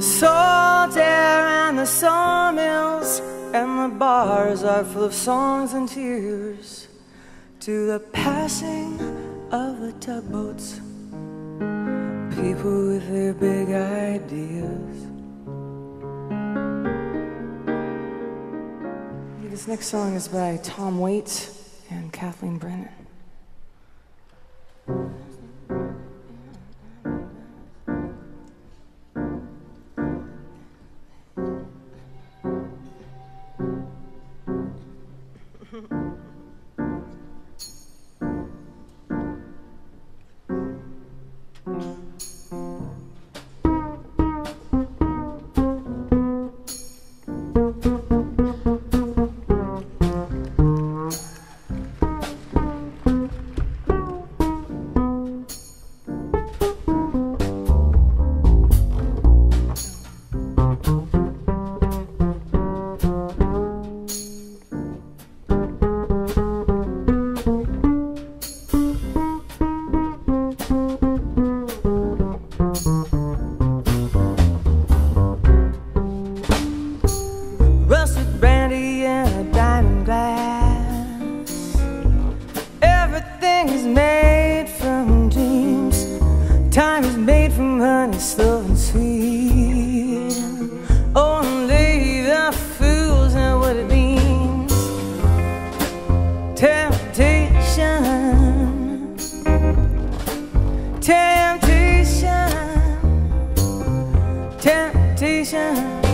The salt air and the sawmills and the bars are full of songs and tears to the passing of the tugboats. People with their big ideas. This next song is by Tom Waits and Kathleen Brennan. Honey, slow and sweet. Only the fools know what it means. Temptation, temptation, temptation.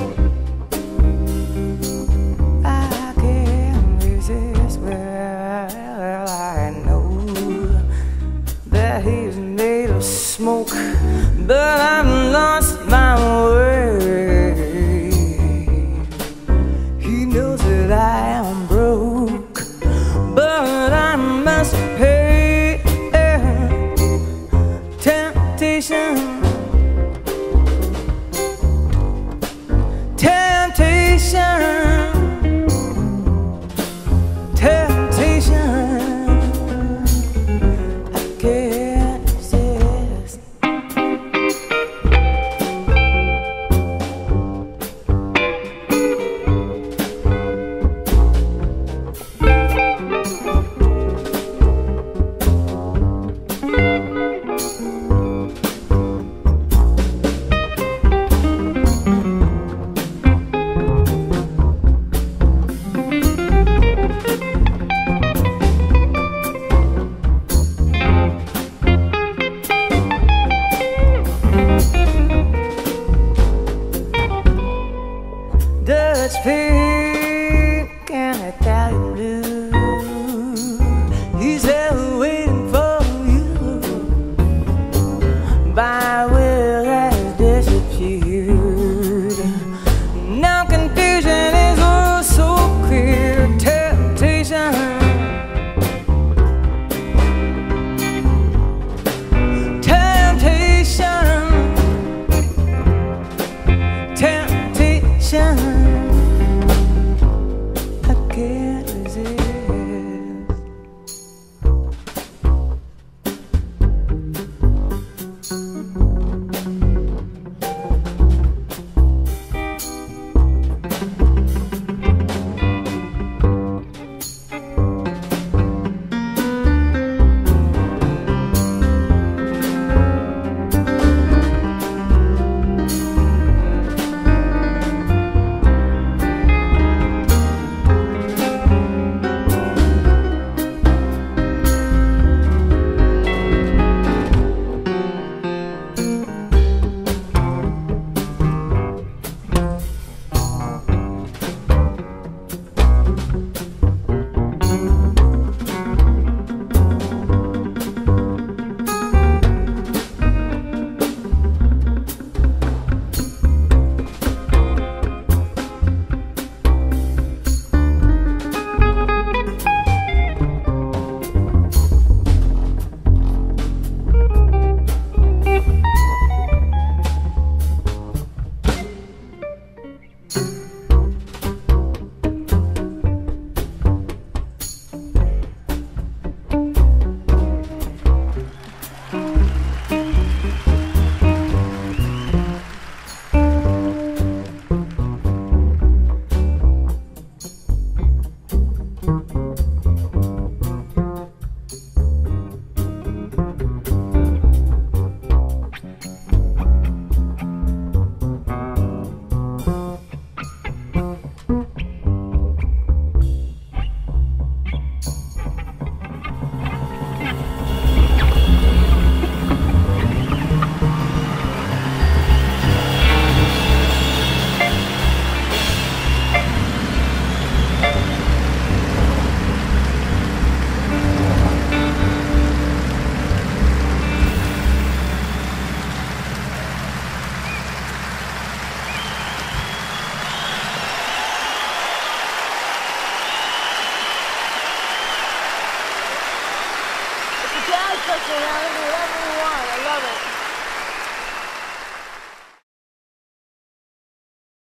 Dutch pink and Italian blue. He's there waiting for you by way Oceano.